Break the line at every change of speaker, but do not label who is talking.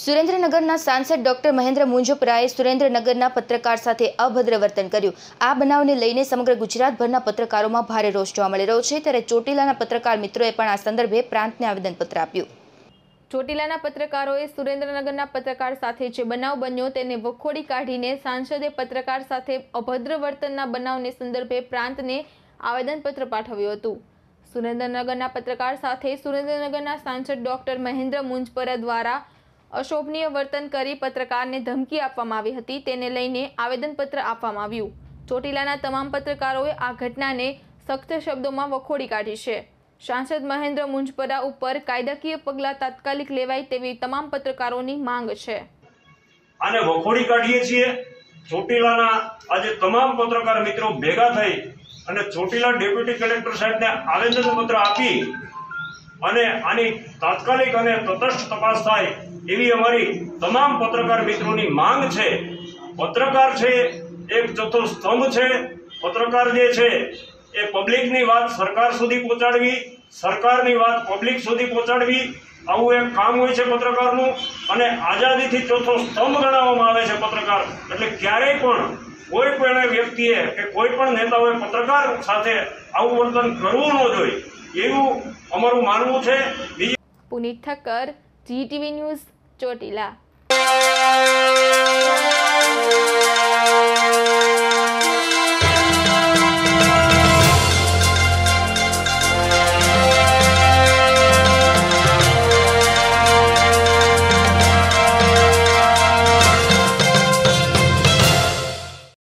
સુરેન્દ્રનગરના સાંસદ ડોક્ટર મહેન્દ્ર મુંજપરાએ સુરેન્દ્રનગરના પત્રકાર સાથે અભદ્ર વર્તન કર્યું. આ બનાવને લઈને સમગ્ર ગુજરાતભરના પત્રકારોમાં ભારે રોષ જોવા મળી રહ્યો છે. ત્યારે ચોટીલાના પત્રકાર મિત્રોએ પણ આ સંદર્ભે પ્રાંતને આવેદનપત્ર આપ્યું. ચોટીલાના પત્રકારોએ સુરેન્દ્રનગરના પત્રકાર સાથે જે બનાવ બન્યો તેને વખોડી કાઢીને સાંસદે પત્રકાર સાથે અભદ્ર વર્તનના બનાવને સંદર્ભે પ્રાંતને આવેદનપત્ર પાઠવ્યું હતું. સુરેન્દ્રનગરના પત્રકાર સાથે સુરેન્દ્રનગરના સાંસદ ડોક્ટર મહેન્દ્ર મુંજપરા દ્વારા અશોભનીય વર્તન કરી પત્રકારને ધમકી આપવામાં આવી હતી. તેને લઈને આવેદનપત્ર આપવામાં આવ્યું. ચોટીલાના તમામ પત્રકારોએ આ ઘટનાને સખ્ત શબ્દોમાં વખોડી કાઢી છે. સાંસદ મહેન્દ્ર મુંજપરા ઉપર કાયદાકીય પગલાં તાત્કાલિક લેવાય તેવી તમામ પત્રકારોની માંગ છે.
આને વખોડી કાઢીએ છીએ. ચોટીલાના આજે તમામ પત્રકાર મિત્રો ભેગા થઈ અને ચોટીલા ડેપ્યુટી કલેક્ટર સાહેબને આવેદનપત્ર આપી અને આની તાત્કાલિક અને તટસ્થ તપાસ થાય એવી અમારી તમામ પત્રકાર મિત્રોની માંગ છે. પત્રકાર છે, એક ચોથો સ્તંભ છે. પત્રકાર જે છે, એ પબ્લિકની વાત સરકાર સુધી પહોંચાડવી, સરકારની વાત પબ્લિક સુધી પહોંચાડવી, આવું એક કામ હોય છે પત્રકારનું. અને આઝાદીથી ચોથો સ્તંભ ગણાવવામાં આવે છે પત્રકાર. એટલે ક્યારેય પણ કોઈ પણ વ્યક્તિએ કે કોઈ પણ નેતાઓએ પત્રકાર સાથે આવું વર્તન કરવું ન જોઈએ. એવું અમારું માનવું છે.
Punit Thakkar GTV news Chotila.